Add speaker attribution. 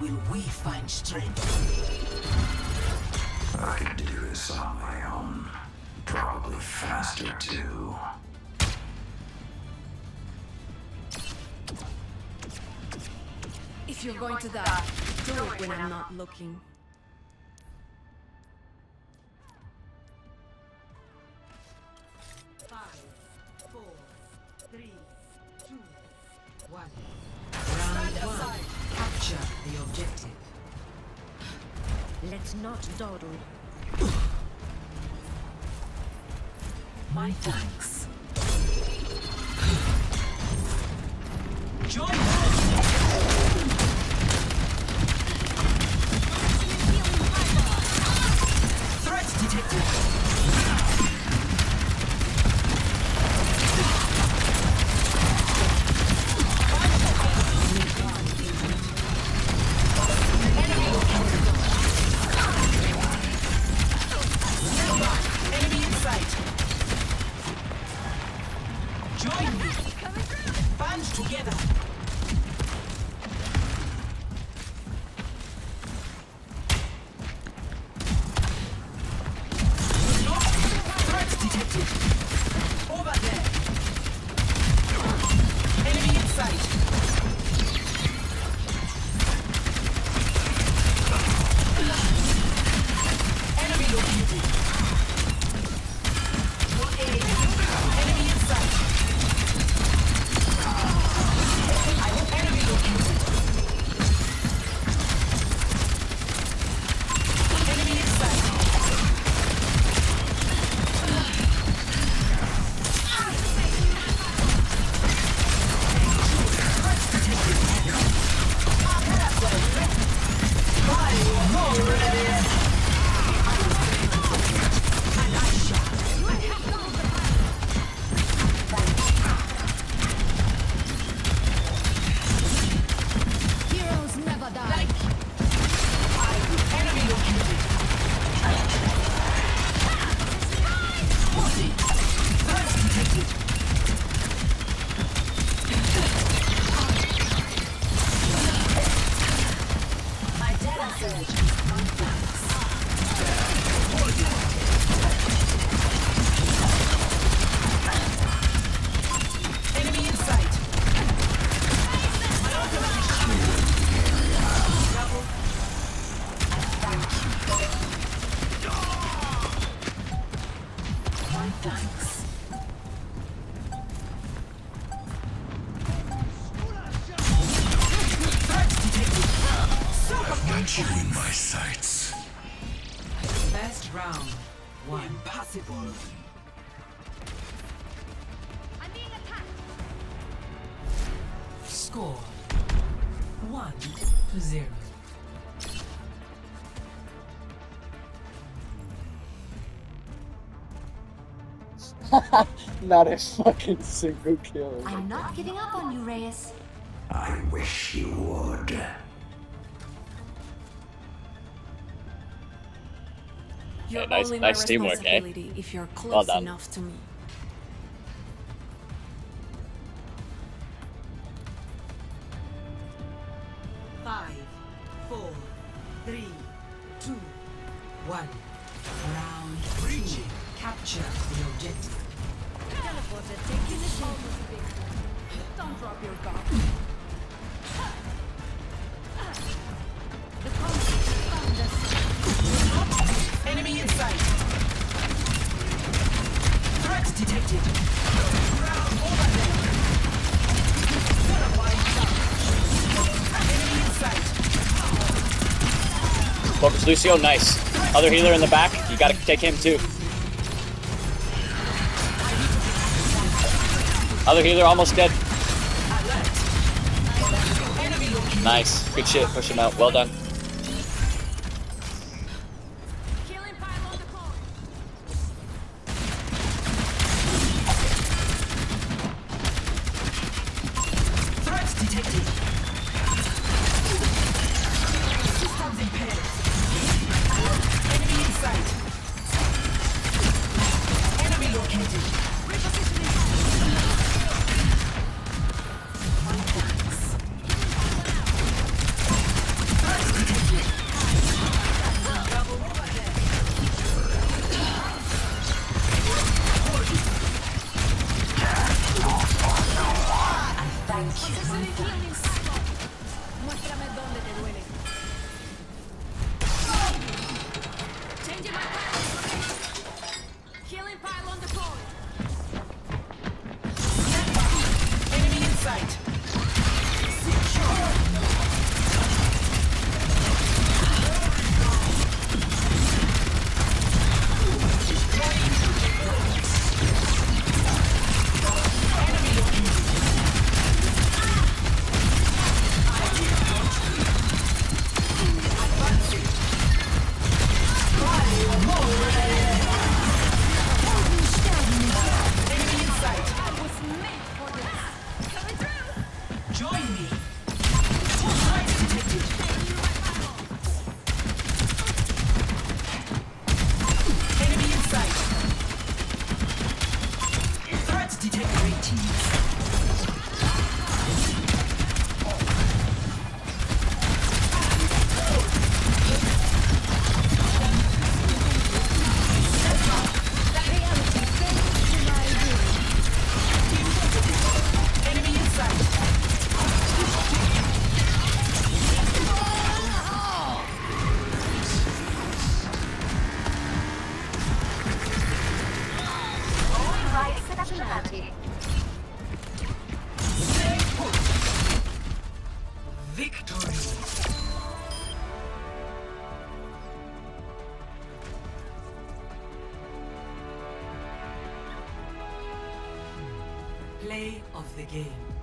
Speaker 1: will we find strength?
Speaker 2: I could do this on my own. Probably faster too.
Speaker 3: If you're going to die, do it when I'm not looking.
Speaker 1: Five, four, three, two, one.
Speaker 3: Let's not dawdle.
Speaker 1: My thanks. Join us! Threat detected. Together. Super
Speaker 2: you in my sights.
Speaker 1: First round. One. Impossible.
Speaker 3: I'm being attacked.
Speaker 1: Score. One to zero.
Speaker 4: Not a fucking single kill.
Speaker 3: I'm not giving up on you, Reyes.
Speaker 2: I wish you would.
Speaker 3: You're
Speaker 5: nice-
Speaker 3: only
Speaker 5: nice
Speaker 3: my
Speaker 5: teamwork, eh?
Speaker 3: if you're close
Speaker 5: Well done.
Speaker 3: enough to me.
Speaker 1: Five, four, three, two, one. Round two. Capture the objective.
Speaker 3: Teleporter taking this almost big. Don't drop your guard.
Speaker 5: Focus Lucio, nice. Other healer in the back, you gotta take him too. Other healer almost dead. Nice. Good shit. Push him out. Well done.
Speaker 3: Position healing
Speaker 1: the game.